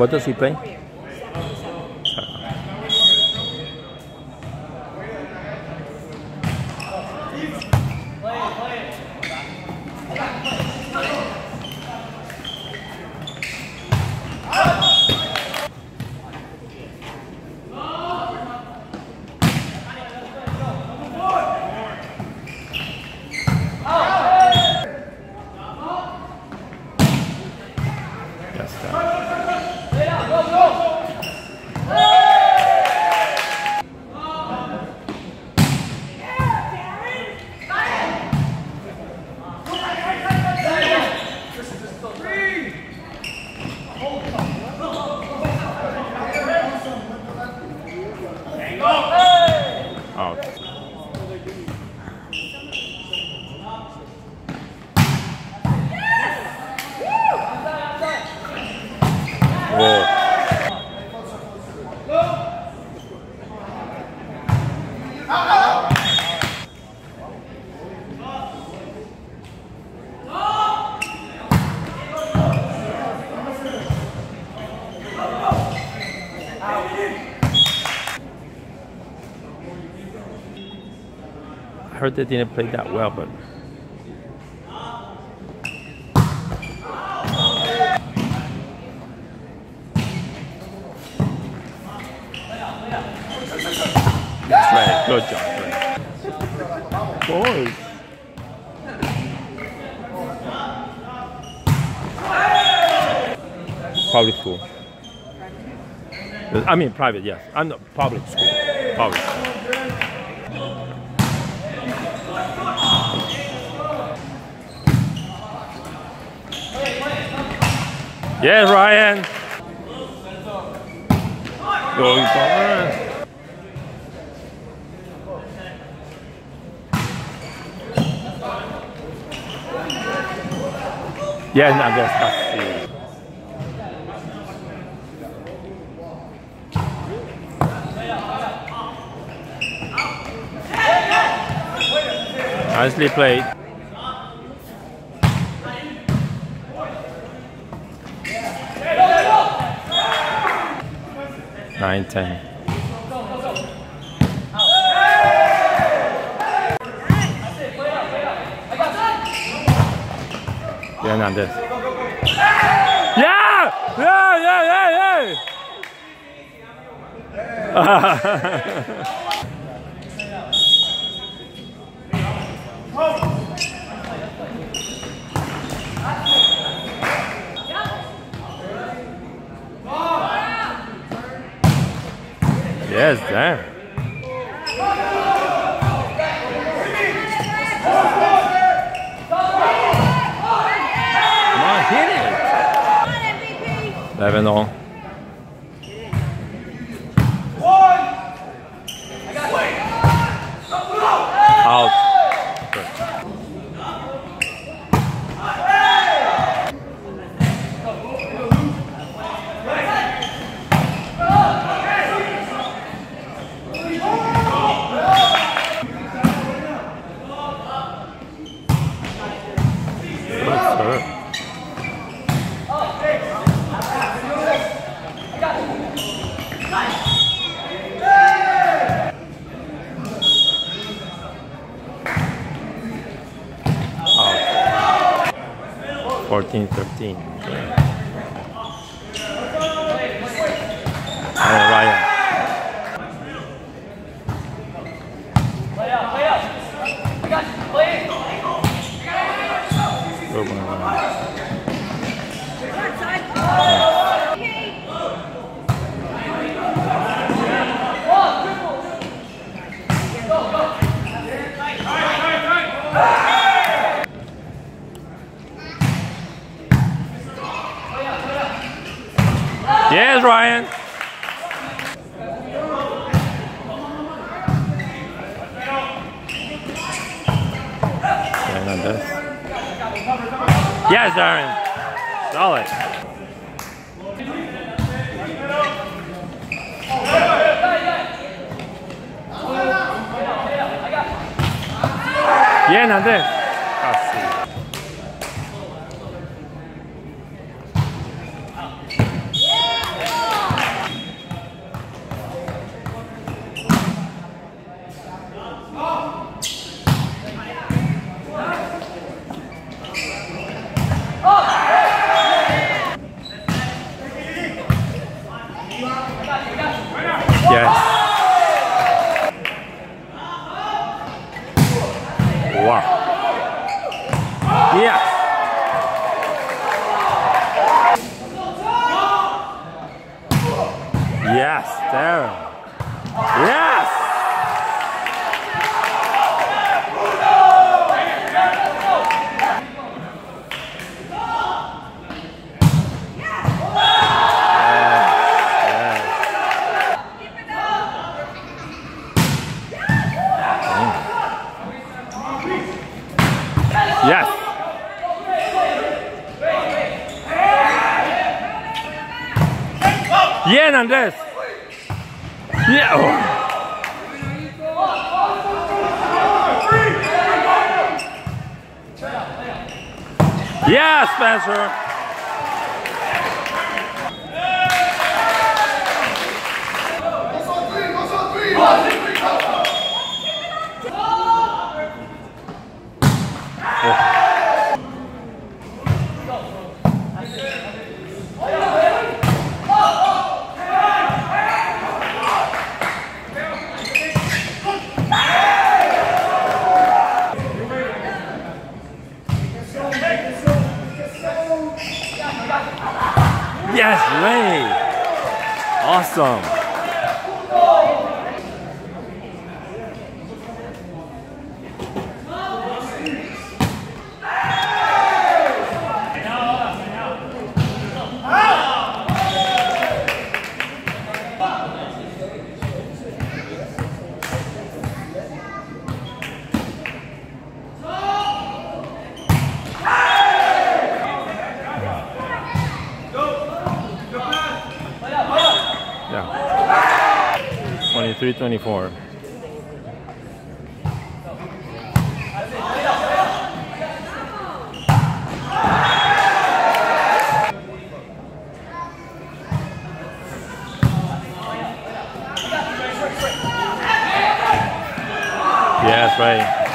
Quanto assim tem? Bra, bra, bra! Heard they didn't play that well, but good job, Trey. Boys. Public school. I mean private, yes. I'm not public school. Public school. Yes, Ryan. Going forward. Yes, no, Nicely played. Nine ten. Hernandez. Yeah! Yeah, yeah, yeah, yeah! yes, damn. Come on, hit it. 11 all. Out. Good. Good serve. Out. 14 13. And Ryan. Good one, Ryan. Yes, Ryan. Yes, Aaron. Solid. Yeah, Hernandez. Casi. Ah, Wow. Yes. Yes. Yes. Yes. Bien, Andrés. Yeah. Yeah, Spencer. Yes, Ray. Awesome. Yeah. 23 24. Yes, right.